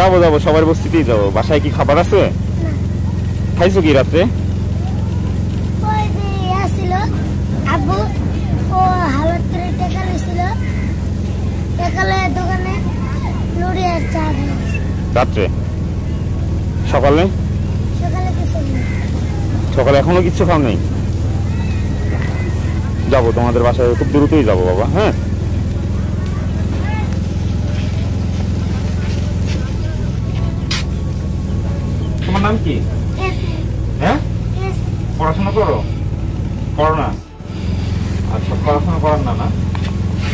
যাব যাব সবার বস্তিতেই যাব। বাসায় কি খাবার আছে? খাইছো কি রাত্রে? ইয়া ছিল আব্বু ও হালত করে টাকা লইছিল টাকা দোকানে লুড়ি আর চা রাত্রে? সকালে? সকালে কিছু সকালে এখনও খাও নেই? যাব তোমাদের বাসায় খুব দ্রুতই যাব বাবা হ্যাঁ? নাম কি? হ্যাঁ? পড়াশোনা করো? করো না। আচ্ছা পড়াশোনা করার না না?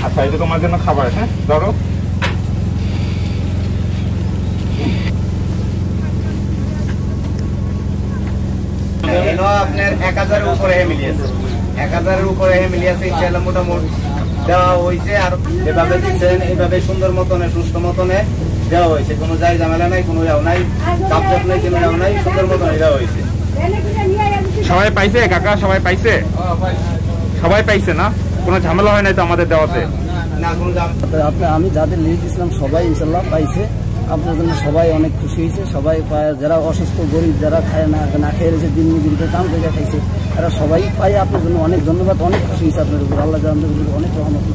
আচ্ছা এটা তোমার জন্য খাবার হ্যাঁ? ধরো। আপনার এক হাজারের উপরে মিলিয়েছে এক হাজারের উপরে মিলিয়েছে ইনশাল্লাহ মোটামুটি। দেওয়া হয়েছে আর এভাবে দিচ্ছেন এইভাবে সুন্দর মতনে সুস্থ মতনে দেওয়া হয়েছে। কোনো যাই ঝামেলা নাই কোনো যাও নাই চাপ চাপ নাই কোনো যাও নাই সুন্দর মতনে দেওয়া হয়েছে। সবাই পাইছে কাকা সবাই পাইছে? সবাই পাইছে না? কোনো ঝামেলা হয় নাই তো আমাদের দেওয়াতে? আমি যাদের লিস্ট দিয়েছিলাম সবাই ইনশাল্লাহ পাইছে। আপনার জন্য সবাই অনেক খুশি হয়েছে। সবাই পায় যারা অসুস্থ গরিব যারা খায় না না খেয়ে রয়েছে দিন মজুরিতে কাম করে খাইছে তারা সবাই পাই আপনার জন্য অনেক ধন্যবাদ অনেক খুশি হয়েছে আপনার উপর। আল্লাহ জাহান অনেক রহমত।